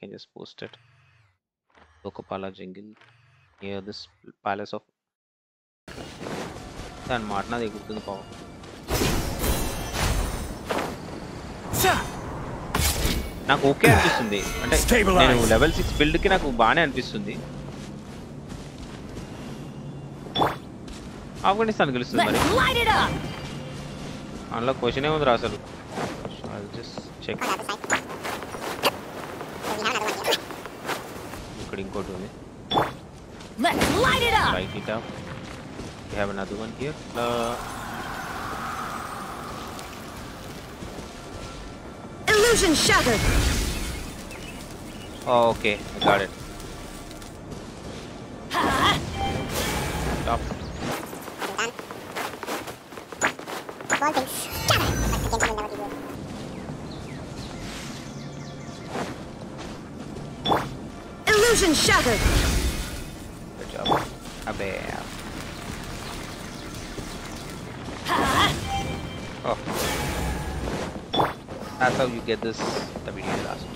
can just post it. Lokapala Jungle Here, this palace of San Martna. They could the power. నాకు okay అనిపిస్తుంది అంటే నేను level 6 build కి నాకు బానే అనిపిస్తుంది ఆఫ్ఘనిస్తాన్ గెలుస్తుంది మరి అందులో క్వశ్చన్ ఏముంది రా అసలు I'll just check. ఇక్కడ ఇంకోటి ఉంది Let's light it up! light it up we have another one here uh, Illusion shattered! oh okay I got it top Ball things. Illusion shattered! good job. Abe oh. That's how you get this the last